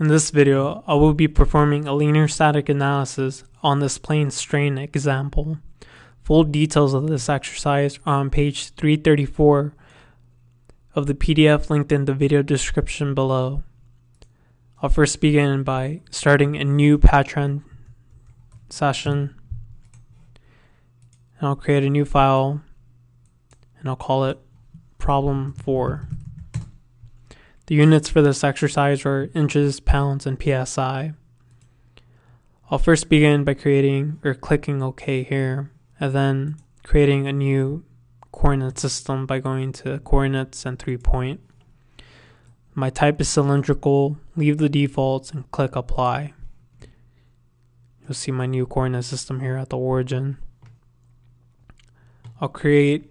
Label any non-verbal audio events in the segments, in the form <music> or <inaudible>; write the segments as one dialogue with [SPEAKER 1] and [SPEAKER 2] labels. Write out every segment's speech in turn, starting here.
[SPEAKER 1] In this video, I will be performing a linear static analysis on this plane strain example. Full details of this exercise are on page 334 of the PDF linked in the video description below. I'll first begin by starting a new Patran session. And I'll create a new file and I'll call it problem 4. The units for this exercise are inches, pounds, and psi. I'll first begin by creating or clicking OK here, and then creating a new coordinate system by going to coordinates and three point. My type is cylindrical, leave the defaults and click apply. You'll see my new coordinate system here at the origin. I'll create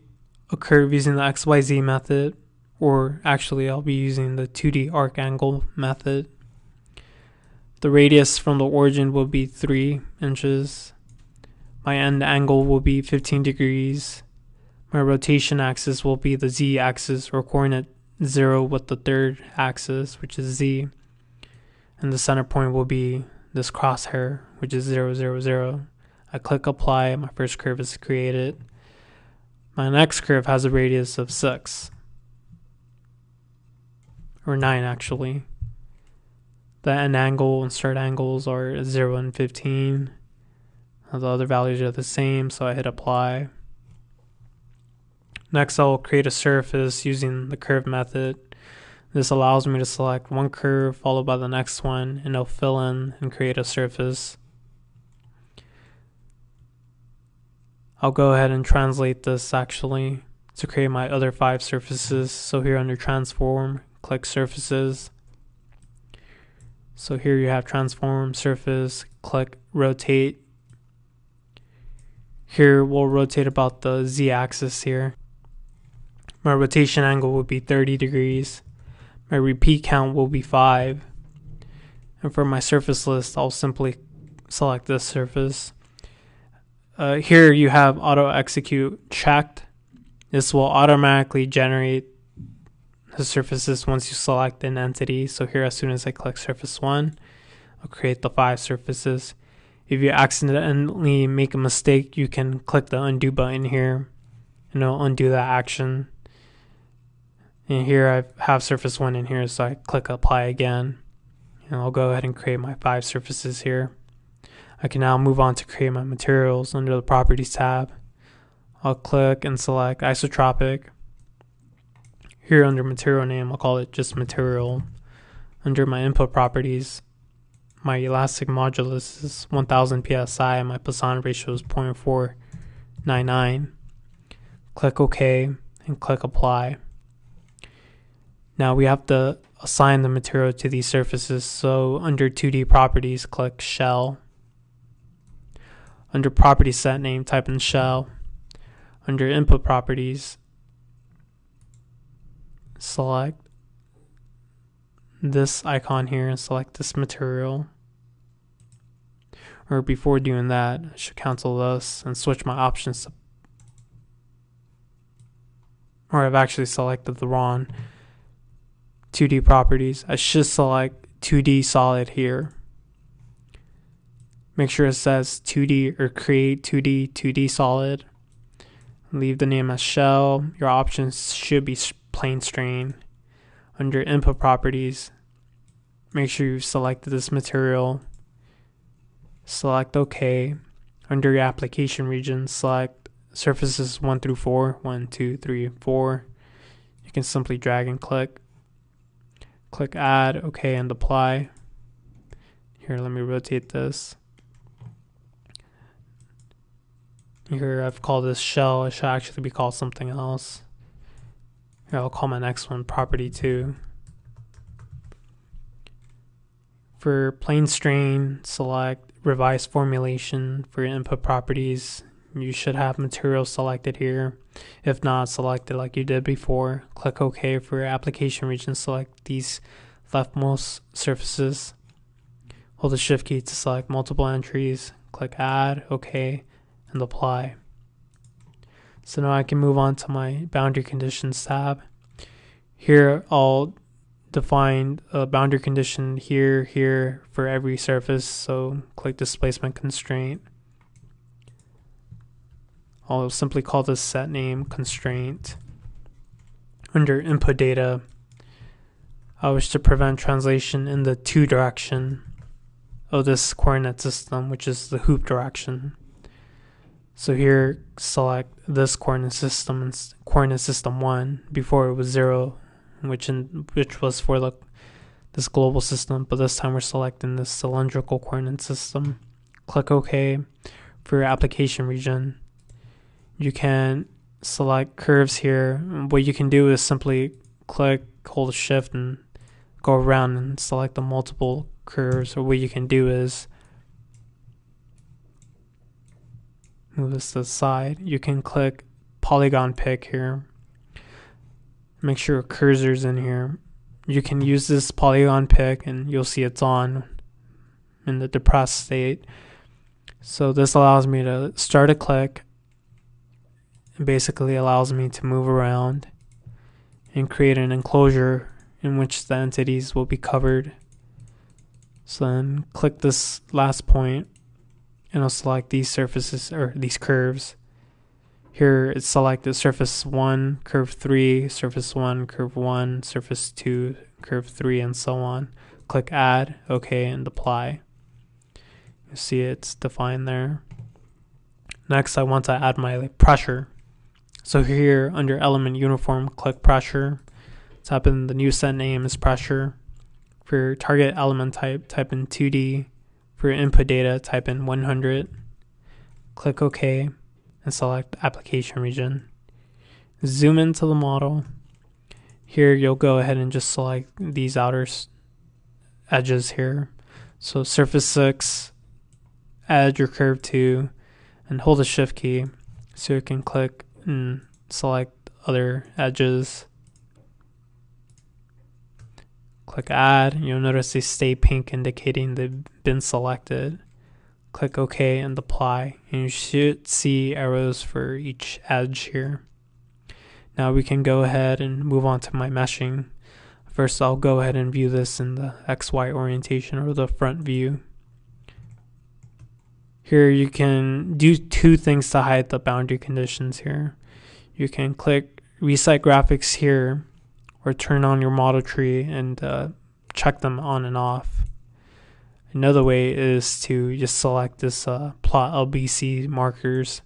[SPEAKER 1] a curve using the XYZ method or actually I'll be using the 2D arc angle method. The radius from the origin will be 3 inches. My end angle will be 15 degrees. My rotation axis will be the z axis or coordinate 0 with the third axis, which is z. And the center point will be this crosshair, which is 0, 0, 0. I click apply, my first curve is created. My next curve has a radius of 6 or 9 actually. The end angle and start angles are 0 and 15. The other values are the same, so I hit apply. Next, I'll create a surface using the curve method. This allows me to select one curve followed by the next one, and it'll fill in and create a surface. I'll go ahead and translate this actually to create my other five surfaces. So here under transform, click surfaces. So here you have transform surface, click rotate. Here we'll rotate about the z axis here. My rotation angle will be 30 degrees. My repeat count will be 5. And for my surface list, I'll simply select this surface. Uh, here you have auto execute checked. This will automatically generate the surfaces once you select an entity. So here, as soon as I click surface one, I'll create the five surfaces. If you accidentally make a mistake, you can click the undo button here and it'll undo that action. And here I have surface one in here, so I click apply again. And I'll go ahead and create my five surfaces here. I can now move on to create my materials under the properties tab. I'll click and select isotropic. Here under material name, I'll call it just material. Under my input properties, my elastic modulus is 1000 psi and my Poisson ratio is 0.499. Click OK and click apply. Now we have to assign the material to these surfaces. So under 2D properties, click shell. Under property set name, type in shell. Under input properties, select this icon here and select this material. Or before doing that, I should cancel this and switch my options to or I've actually selected the wrong 2D properties. I should select 2D solid here. Make sure it says 2D or create 2D, 2D solid. Leave the name as shell. Your options should be plane strain. Under input properties, make sure you've selected this material. Select OK. Under your application region, select surfaces 1 through 4. 1, 2, 3, 4. You can simply drag and click. Click add, OK, and apply. Here, let me rotate this. Here, I've called this shell. It should actually be called something else. I'll call my next one property 2. For plane strain, select revise formulation for input properties. You should have material selected here. If not, select it like you did before. Click OK for application region. Select these leftmost surfaces. Hold the shift key to select multiple entries. Click add, OK, and apply. So now I can move on to my boundary conditions tab. Here I'll define a boundary condition here, here for every surface. So click displacement constraint. I'll simply call this set name constraint. Under input data, I wish to prevent translation in the two direction of this coordinate system, which is the hoop direction. So here, select this coordinate system coordinate system one. Before it was zero, which in which was for the this global system, but this time we're selecting this cylindrical coordinate system. Click OK for your application region. You can select curves here. What you can do is simply click, hold shift, and go around and select the multiple curves. Or what you can do is move this to the side. You can click polygon pick here. Make sure cursor's in here. You can use this polygon pick and you'll see it's on in the depressed state. So this allows me to start a click it basically allows me to move around and create an enclosure in which the entities will be covered. So then click this last point and I'll select these surfaces or these curves. Here it's selected surface 1, curve 3, surface 1, curve 1, surface 2, curve 3, and so on. Click add, OK, and apply. You see it's defined there. Next, I want to add my pressure. So here under element uniform, click pressure. Type in the new set name is pressure. For target element type, type in 2D. For your input data, type in 100. Click OK and select application region. Zoom into the model. Here you'll go ahead and just select these outer edges here. So surface 6, add your curve 2, and hold the shift key so you can click and select other edges. Click add, you'll notice they stay pink indicating they've been selected. Click OK and apply, and you should see arrows for each edge here. Now we can go ahead and move on to my meshing. First, I'll go ahead and view this in the XY orientation or the front view. Here you can do two things to hide the boundary conditions here. You can click Reset Graphics here or turn on your model tree and uh, check them on and off. Another way is to just select this uh, plot LBC markers.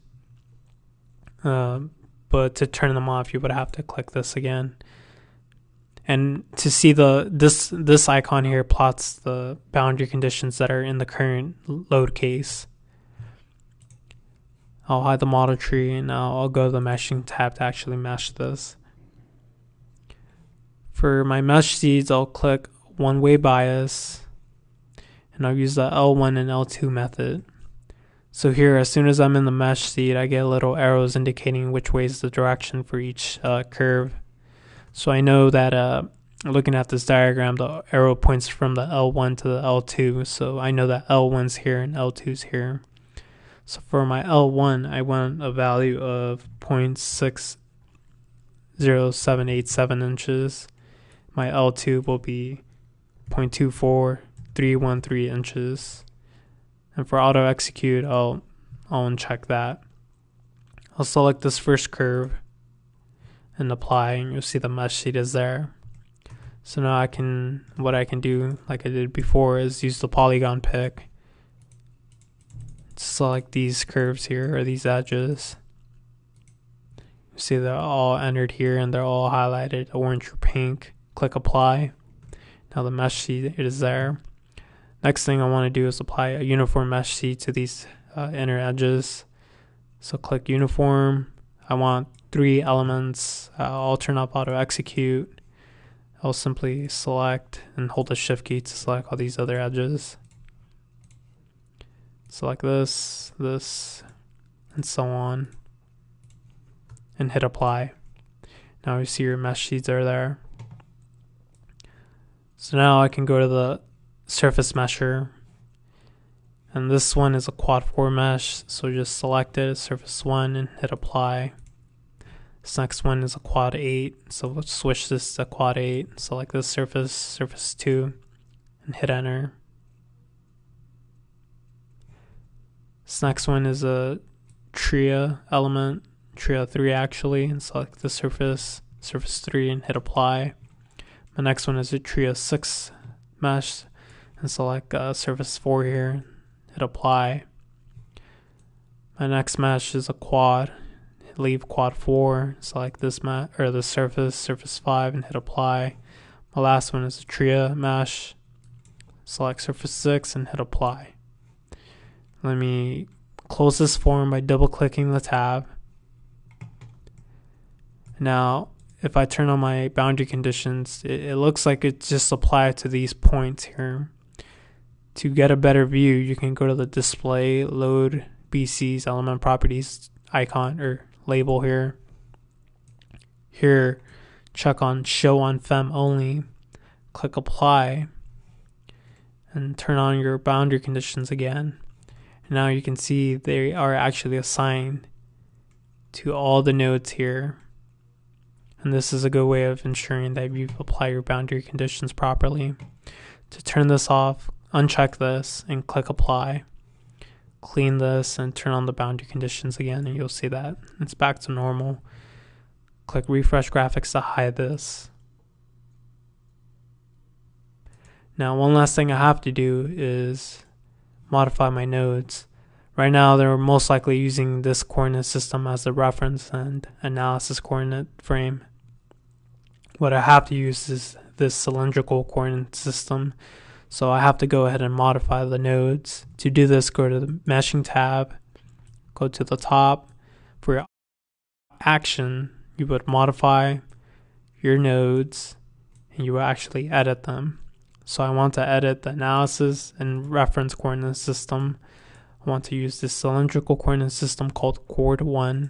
[SPEAKER 1] Uh, but to turn them off, you would have to click this again. And to see the this this icon here plots the boundary conditions that are in the current load case. I'll hide the model tree and now I'll go to the meshing tab to actually mesh this. For my mesh seeds, I'll click one way bias and I'll use the L1 and L2 method. So here, as soon as I'm in the mesh seed, I get little arrows indicating which way is the direction for each uh, curve. So I know that uh, looking at this diagram, the arrow points from the L1 to the L2. So I know that L1's here and L2's here. So for my L1, I want a value of 0.60787 inches. My L2 will be 0.24313 inches. And for auto execute, I'll I'll uncheck that. I'll select this first curve and apply and you'll see the mesh seed is there. So now I can what I can do like I did before is use the polygon pick select these curves here or these edges. You See they're all entered here and they're all highlighted orange or pink. Click apply. Now the mesh seed is there. Next thing I want to do is apply a uniform mesh seed to these uh, inner edges. So click uniform. I want three elements. Uh, I'll turn up auto execute. I'll simply select and hold the shift key to select all these other edges select this, this, and so on, and hit apply. Now you see your mesh seeds are there. So now I can go to the surface mesher, and this one is a quad 4 mesh, so just select it, surface 1, and hit apply. This next one is a quad 8, so let's switch this to quad 8. Select this surface, surface 2, and hit enter. This next one is a Tria element, Tria 3 actually, and select the surface, surface 3, and hit apply. My next one is a Tria 6 mesh, and select uh, surface 4 here, hit apply. My next mesh is a quad, leave quad 4, select this mat or the surface, surface 5, and hit apply. My last one is a Tria mesh, select surface 6, and hit apply. Let me close this form by double clicking the tab. Now, if I turn on my boundary conditions, it, it, looks like it just applied to these points here. To get a better view, you can go to the display load BC's element properties icon or label here. Here, check on show on FEM only, click apply, and turn on your boundary conditions again. And Now you can see they are actually assigned to all the nodes here. And this is a good way of ensuring that you apply your boundary conditions properly. To turn this off, uncheck this and click apply. Clean this and turn on the boundary conditions again and you'll see that it's back to normal. Click refresh graphics to hide this. Now one last thing I have to do is modify my nodes. Right now, they're most likely using this coordinate system as the reference and analysis coordinate frame. What I have to use is this cylindrical coordinate system. So I have to go ahead and modify the nodes. To do this, go to the meshing tab, go to the top. For your action, you would modify your nodes and you will actually edit them. So I want to edit the analysis and reference coordinate system. I want to use this cylindrical coordinate system called coord 1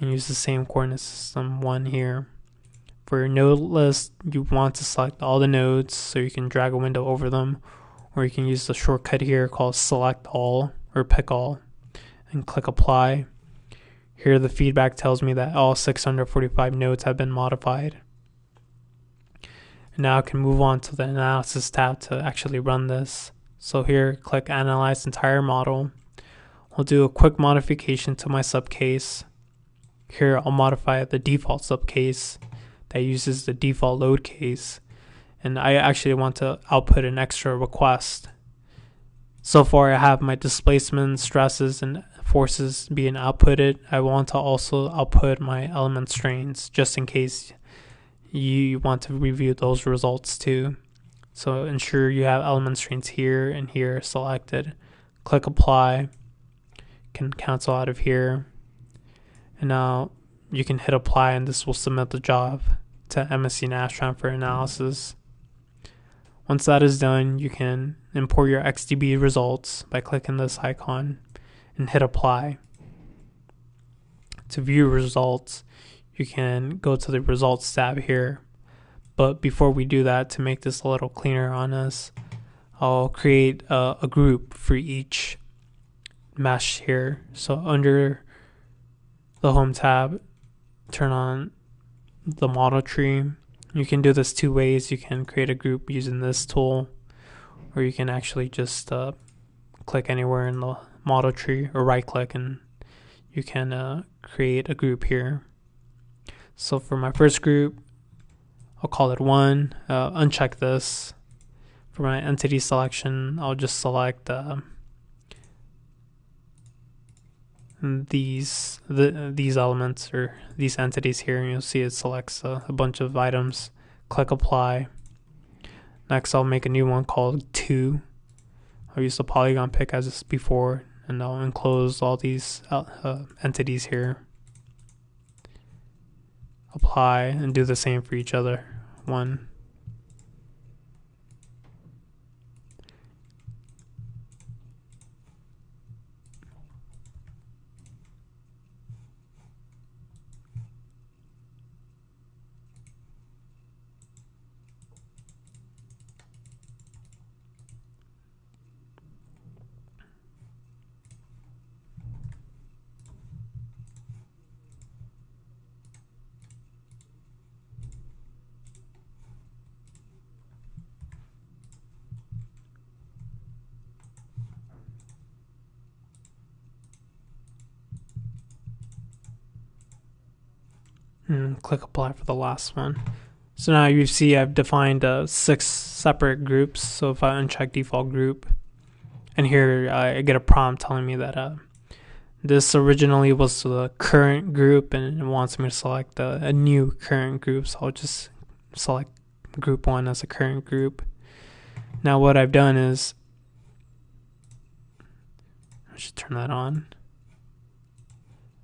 [SPEAKER 1] and use the same coordinate system 1 here. For your node list, you want to select all the nodes so you can drag a window over them or you can use the shortcut here called select all or pick all and click apply. Here the feedback tells me that all 645 nodes have been modified. Now I can move on to the analysis tab to actually run this. So here, click analyze entire model. I'll do a quick modification to my subcase. Here, I'll modify the default subcase that uses the default load case. And I actually want to output an extra request. So far, I have my displacement, stresses, and forces being outputted. I want to also output my element strains just in case you want to review those results too. So ensure you have element strains here and here selected. Click apply. Can cancel out of here. And now you can hit apply and this will submit the job to MSC Nastran for analysis. Once that is done, you can import your XDB results by clicking this icon and hit apply. To view results, you can go to the results tab here. But before we do that, to make this a little cleaner on us, I'll create a, a group for each mesh here. So under the home tab, turn on the model tree. You can do this two ways. You can create a group using this tool, or you can actually just uh, click anywhere in the model tree or right click and you can uh, create a group here. So for my first group, I'll call it one. Uh, uncheck this. For my entity selection, I'll just select uh, these the these elements or these entities here, and you'll see it selects a, a bunch of items. Click apply. Next, I'll make a new one called two. I'll use the polygon pick as before, and I'll enclose all these uh, uh entities here apply and do the same for each other. One. And click apply for the last one. So now you see I've defined uh, six separate groups. So if I uncheck default group, and here I get a prompt telling me that uh, this originally was the current group and it wants me to select a, a new current group. So I'll just select group one as a current group. Now what I've done is, I should turn that on.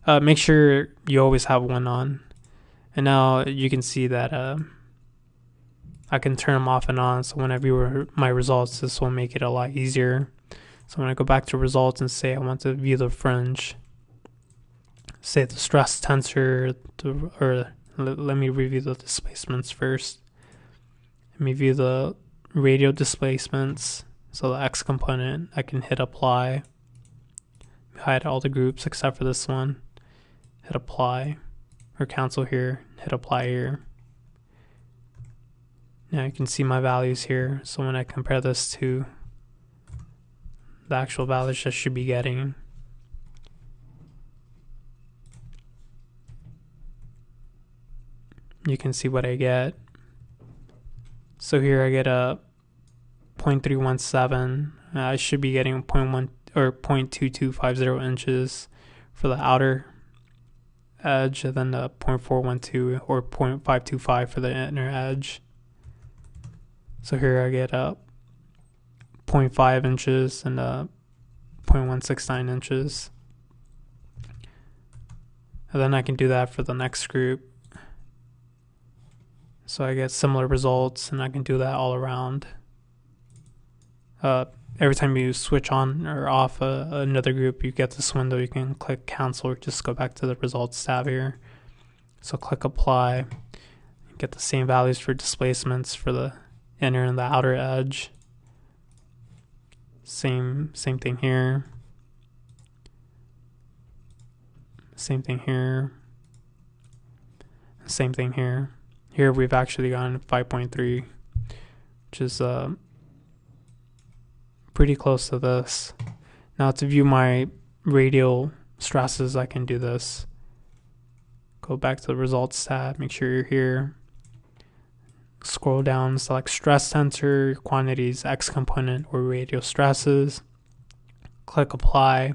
[SPEAKER 1] Uh, make sure you always have one on. And now you can see that uh, I can turn them off and on. So when I view my results, this will make it a lot easier. So when I go back to results and say I want to view the fringe, say the stress tensor, to, or let me review the displacements first. Let me view the radial displacements. So the x component, I can hit apply, hide all the groups except for this one, hit apply, or cancel here, hit apply here. Now you can see my values here. So when I compare this to the actual values I should be getting. You can see what I get. So here I get a 0.317. Uh, I should be getting 0.1 or 0.2250 inches for the outer edge, and then the 0.412 or 0.525 for the inner edge. So here I get a 0.5 inches and a 0.169 inches. And then I can do that for the next group. So I get similar results and I can do that all around. Uh, every time you switch on or off uh, another group, you get this window. You can click cancel or just go back to the results tab here. So click apply. Get the same values for displacements for the inner and the outer edge. Same same thing here. Same thing here. Same thing here. Here we've actually gone 5.3, which is uh, pretty close to this. Now to view my radial stresses, I can do this. Go back to the results tab, make sure you're here scroll down, select stress tensor, quantities, x component, or radial stresses. Click apply,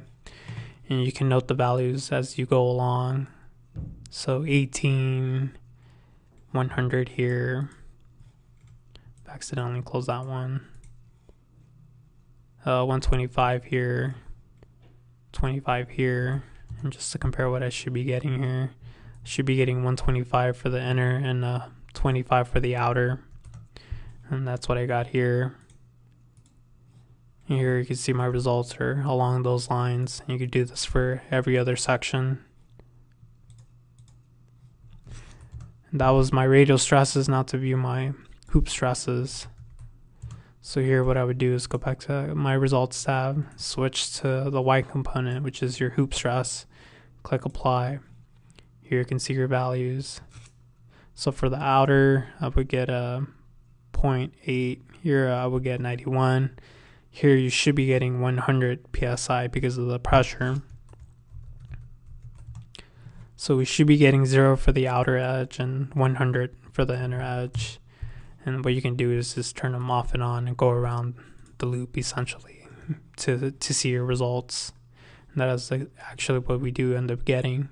[SPEAKER 1] and you can note the values as you go along. So 18, 100 here. Accidentally close that one. Uh, 125 here, 25 here, and just to compare what I should be getting here, I should be getting 125 for the inner and uh, 25 for the outer. And that's what I got here. Here you can see my results are along those lines. You could do this for every other section. And that was my radial stresses, not to view my hoop stresses. So here what I would do is go back to my results tab, switch to the y component, which is your hoop stress, click apply. Here you can see your values. So for the outer, I would get a 0.8. Here I would get 91. Here you should be getting 100 psi because of the pressure. So we should be getting 0 for the outer edge and 100 for the inner edge. And what you can do is just turn them off and on and go around the loop essentially <laughs> to to see your results. And that is actually what we do end up getting.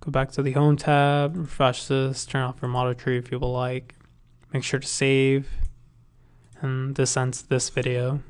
[SPEAKER 1] Go back to the home tab, refresh this, turn off your model tree if you would like. Make sure to save. And this ends this video.